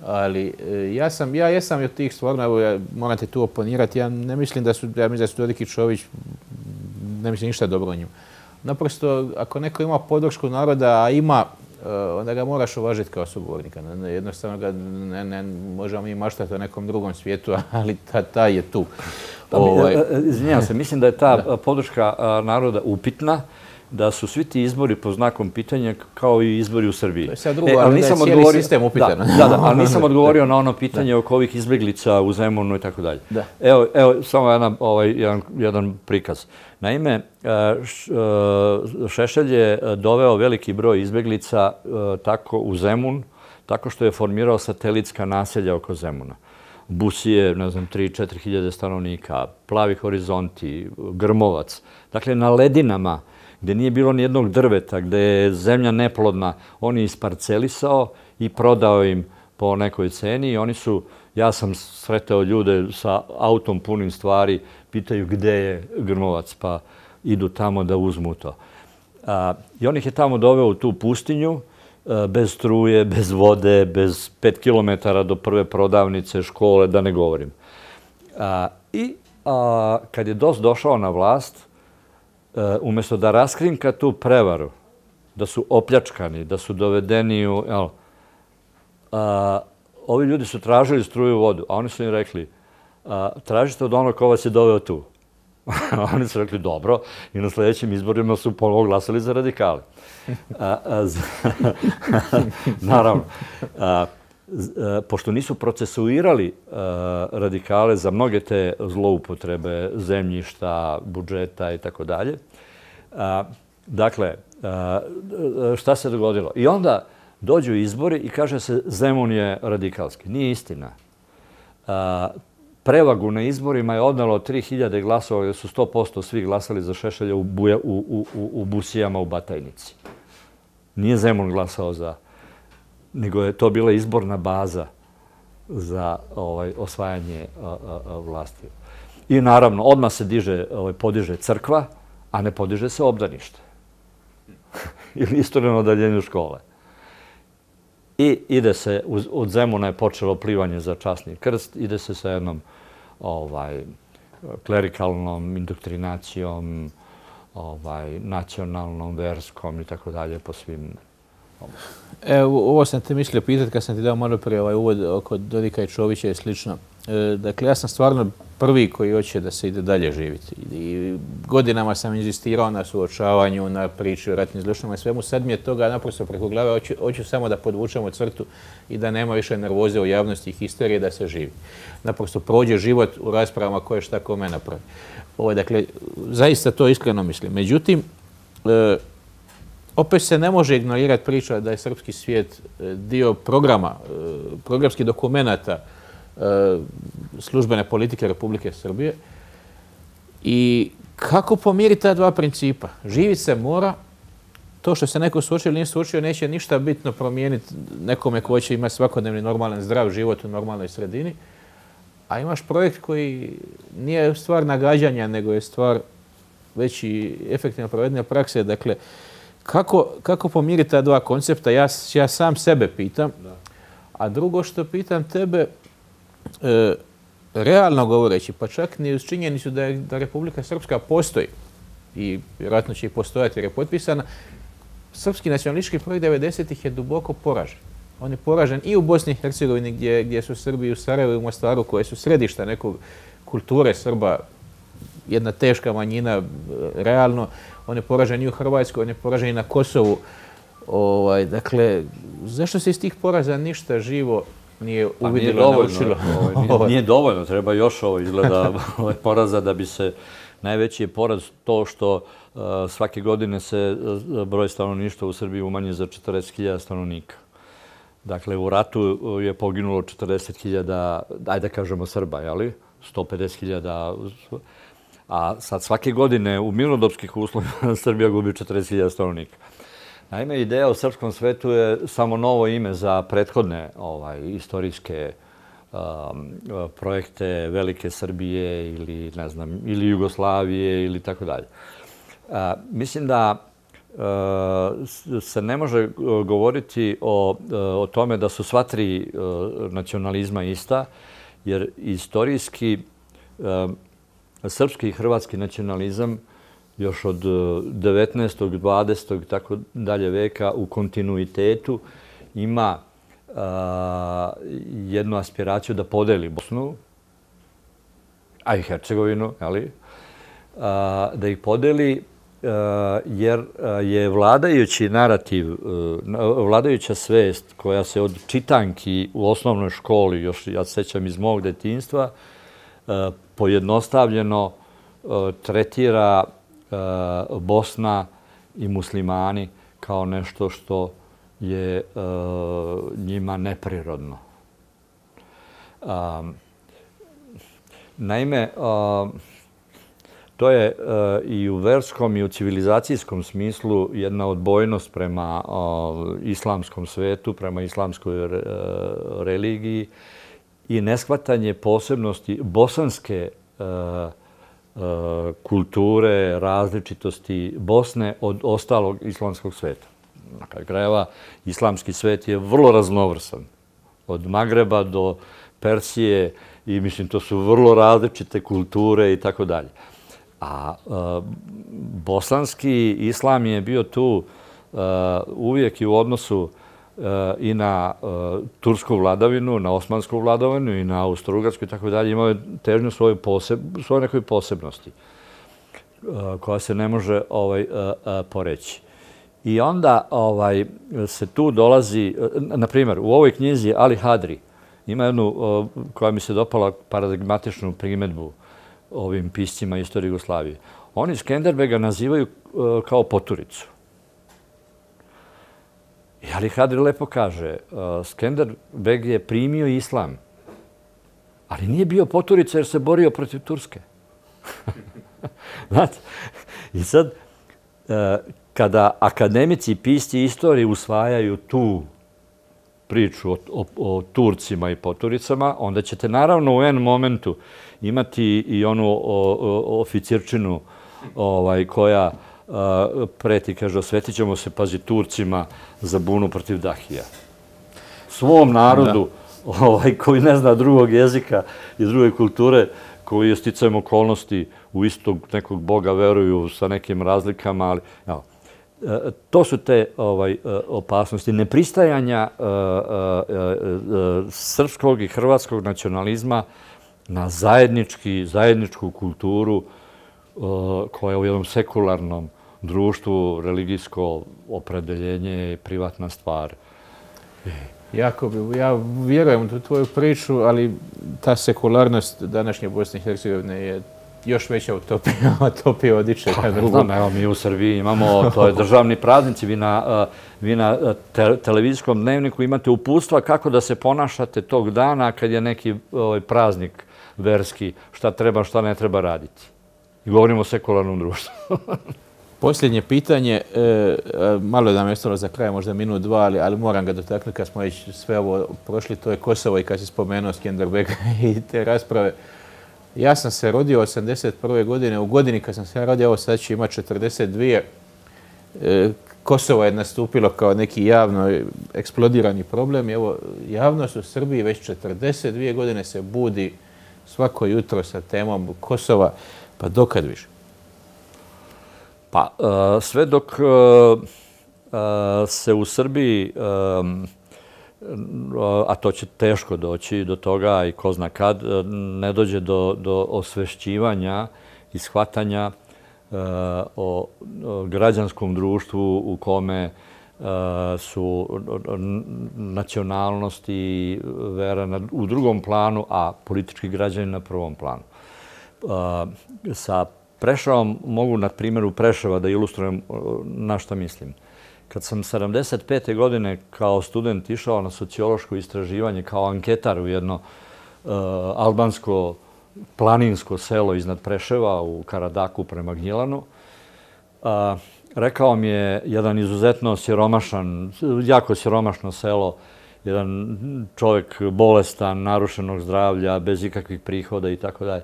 Ali ja sam, ja jesam od tih stvarno, evo, ja, morate tu oponirati, ja ne mislim da su, ja mislim da su Dodiki Čović, ne mislim ništa dobro o njim. naprosto, ako neko ima podršku naroda, a ima, onda ga moraš uvažiti kao sugovornika. Jednostavno ga ne, ne, možemo mi maštati o nekom drugom svijetu, ali ta, ta je tu. Pa ovaj... Eh, eh, izvinjam se, mislim da je ta podrška naroda upitna da su svi ti izbori po znakom pitanja kao i izbori u Srbiji. To je sve drugo, e, ali nisam da je odgovorio... sistem upitan. Da, da, da, ali nisam odgovorio na ono pitanje oko ovih izbjeglica u Zemunu i tako dalje. Evo, evo samo jedan, ovaj, jedan, jedan prikaz. Naime, e, e, Šešelj je doveo veliki broj izbjeglica tako u Zemun, tako što je formirao satelitska naselja oko Zemuna. Busije, ne znam, 3-4 hiljade stanovnika, Plavi horizonti, Grmovac. Dakle, na ledinama, gdje nije bilo ni jednog drveta, gdje je zemlja neplodna, on je isparcelisao i prodao im po nekoj ceni i oni su, ja sam sretao ljude sa autom punim stvari, pitaju gdje je grmovac, pa idu tamo da uzmu to. A, I on ih je tamo doveo u tu pustinju, a, bez struje, bez vode, bez pet kilometara do prve prodavnice, škole, da ne govorim. A, I a, kad je DOS došao na vlast, Eh, umjesto da raskrinka tu prevaru, da su opljačkani, da su dovedeni u... Jel, a, ovi ljudi su tražili struju vodu, a oni su im rekli a, tražite od onog ko vas je doveo tu. oni su rekli dobro i na sljedećim izborima su ponovo glasali za radikale. A, a, z, naravno. A, E, pošto nisu procesuirali e, radikale za mnoge te zloupotrebe zemljišta, budžeta i tako dalje. Dakle, e, šta se dogodilo? I onda dođu izbori i kaže se Zemun je radikalski. Nije istina. Prevagu na izborima je odnalo 3000 glasova jer su 100% svi glasali za Šešelja u, buja, u, u, u, u Busijama u Batajnici. Nije Zemun glasao za nego je to bila izborna baza za ovaj osvajanje vlasti. I naravno, odmah se diže, ovaj, podiže crkva, a ne podiže se obdanište. Ili istoreno odaljenju škole. I ide se, od Zemuna je počelo plivanje za časni krst, ide se sa jednom ovaj, klerikalnom indoktrinacijom, ovaj, nacionalnom, verskom i tako dalje po svim E, ovo sam te mislio pitati kad sam ti dao malo prije ovaj uvod oko Dodika i Čovića i slično. E, dakle, ja sam stvarno prvi koji hoće da se ide dalje živiti. I godinama sam inzistirao na suočavanju, na priči o ratnim zločinama i svemu. Sad mi je toga naprosto preko glave. Hoću, hoću samo da podvučemo crtu i da nema više nervoze u javnosti i histerije da se živi. Naprosto prođe život u raspravama koje šta kome napravi. Ovo, dakle, zaista to iskreno mislim. Međutim, e, opet se ne može ignorirati priča da je srpski svijet e, dio programa, e, programskih dokumenta e, službene politike Republike Srbije. I kako pomiriti ta dva principa? Živi se mora, to što se neko suočio ili nije suočio neće ništa bitno promijeniti nekome ko će imati svakodnevni normalan zdrav život u normalnoj sredini. A imaš projekt koji nije stvar nagađanja, nego je stvar već i efektivno provedene prakse. Dakle, kako, kako pomiriti ta dva koncepta? Ja, ja sam sebe pitam. A drugo što pitam tebe, e, realno govoreći, pa čak ni uz činjenicu da, je, da Republika Srpska postoji i vjerojatno će i postojati jer je potpisana, srpski nacionalistički projekt 90-ih je duboko poražen. On je poražen i u Bosni i Hercegovini gdje, gdje su Srbi u Sarajevu i u Mostaru koje su središta nekog kulture Srba, jedna teška manjina, e, realno. On je poražen i u Hrvatskoj, on je poražen i na Kosovu. Ovaj, dakle, zašto se iz tih poraza ništa živo nije pa uvidilo, naučilo? Ovaj, nije, nije dovoljno, treba još ovo izgleda ovaj poraza da bi se... Najveći je poraz to što uh, svake godine se uh, broj stanovništva u Srbiji umanji za 40.000 stanovnika. Dakle, u ratu je poginulo 40.000, ajde da kažemo Srba, jeli? 150.000 a sad svake godine u mirnodopskih uslovima Srbija gubi 40.000 stanovnika. Naime, ideja u srpskom svetu je samo novo ime za prethodne ovaj, istorijske um, projekte Velike Srbije ili, ne znam, ili Jugoslavije ili tako dalje. Mislim da uh, se ne može uh, govoriti o, uh, o tome da su sva tri uh, nacionalizma ista, jer istorijski um, srpski i hrvatski nacionalizam još od eh, 19. 20. i tako dalje veka u kontinuitetu ima eh, jednu aspiraciju da podeli Bosnu, a i Hercegovinu, ali, eh, da ih podeli jer je vladajući narativ, vladajuća svest koja se od čitanki u osnovnoj školi, još ja sećam iz mog detinstva, E, pojednostavljeno e, tretira e, Bosna i muslimani kao nešto što je njima neprirodno. Naime, to je i u verskom i u civilizacijskom smislu jedna odbojnost prema islamskom svetu, prema islamskoj religiji i neshvatanje posebnosti bosanske e, e, kulture, različitosti Bosne od ostalog islamskog sveta. Na kraju krajeva, islamski svet je vrlo raznovrsan. Od Magreba do Persije i mislim to su vrlo različite kulture i tako dalje. A e, bosanski islam je bio tu e, uvijek i u odnosu i na e, tursku vladavinu, na osmansku vladavinu i na austro-ugarsku i tako dalje, imao je težnju svoje, poseb, svoje nekoj posebnosti e, koja se ne može ovaj, e, poreći. I onda ovaj, se tu dolazi, na primjer, u ovoj knjizi Ali Hadri ima jednu koja mi se dopala paradigmatičnu primjedbu ovim piscima istorije Jugoslavije. Oni Skenderbega nazivaju kao poturicu. I Ali Hadri lepo kaže, e, uh, Skender Beg je primio islam, ali nije bio poturica jer se borio protiv Turske. Znate, i sad, uh, kada akademici i pisci istorije usvajaju tu priču o, o, o Turcima i poturicama, onda ćete naravno u en momentu imati i onu o, o, oficirčinu ovaj, koja preti, kaže, osvetit ćemo se, pazi, Turcima za bunu protiv Dahija. Svom narodu, ovaj, koji ne zna drugog jezika i druge kulture, koji je sticajem okolnosti u istog nekog boga veruju sa nekim razlikama, ali evo, to su te ovaj, opasnosti nepristajanja srpskog i hrvatskog nacionalizma na zajednički, zajedničku kulturu koja je u jednom sekularnom društvu religijsko opredeljenje je privatna stvar. Jako bi, ja vjerujem u tvoju priču, ali ta sekularnost današnje Bosne i Hercegovine je još veća utopija, utopija od ičega pa, drugog. Znam, evo mi u Srbiji imamo, to je državni praznici, vi na, vi na te, televizijskom dnevniku imate upustva kako da se ponašate tog dana kad je neki ovaj, praznik verski, šta treba, šta ne treba raditi. I govorimo o sekularnom društvu. Posljednje pitanje, e, e malo je da me ostalo za kraj, možda minut, dva, ali, ali moram ga dotaknuti kad smo već sve ovo prošli, to je Kosovo i kad si spomenuo Skenderbega i te rasprave. Ja sam se rodio 81. godine, u godini kad sam se rodio, evo sad će ima 42. E, Kosovo je nastupilo kao neki javno eksplodirani problem. Evo, javnost u Srbiji već 42 godine se budi svako jutro sa temom Kosova, pa dokad više? Pa, e, sve dok e, e, se u Srbiji a to će teško doći do toga i ko zna kad, ne dođe do, do osvešćivanja i shvatanja o građanskom društvu u kome su nacionalnosti i vera u drugom planu, a politički građani na prvom planu. Sa Prešavom mogu na primjeru Preševa da ilustrujem na što mislim. Kad sam 75. godine kao student išao na sociološko istraživanje kao anketar u jedno uh, albansko planinsko selo iznad Preševa u Karadaku prema Gnjilanu, uh, rekao mi je jedan izuzetno siromašan, jako siromašno selo, jedan čovjek bolestan, narušenog zdravlja, bez ikakvih prihoda i tako dalje.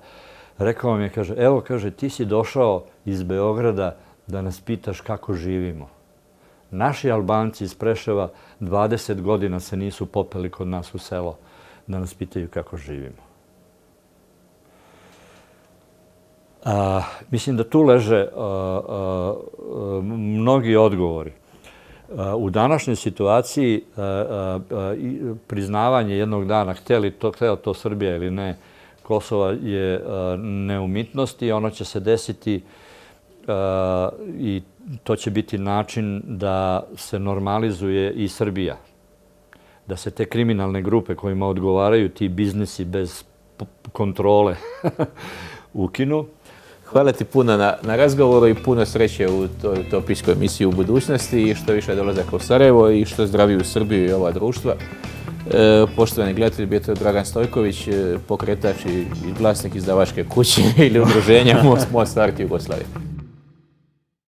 Rekao mi je, kaže, evo, kaže, ti si došao iz Beograda da nas pitaš kako živimo. Naši Albanci iz Preševa 20 godina se nisu popeli kod nas u selo da nas pitaju kako živimo. A, mislim da tu leže a, a, a, mnogi odgovori. A, u današnjoj situaciji a, a, a, priznavanje jednog dana, hteli to, htjela to Srbija ili ne, Kosova je e, neumitnost i ono će se desiti e, i to će biti način da se normalizuje i Srbija. Da se te kriminalne grupe kojima odgovaraju ti biznisi bez kontrole ukinu. Hvala ti puno na, na razgovoru i puno sreće u toj topijskoj emisiji u budućnosti i što više dolazaka u Sarajevo i što zdravi u Srbiju i ova društva. E, poštovani gledatelji, bio to Dragan Stojković, e, pokretač i vlasnik izdavačke kuće ili udruženja Most Art Jugoslavije.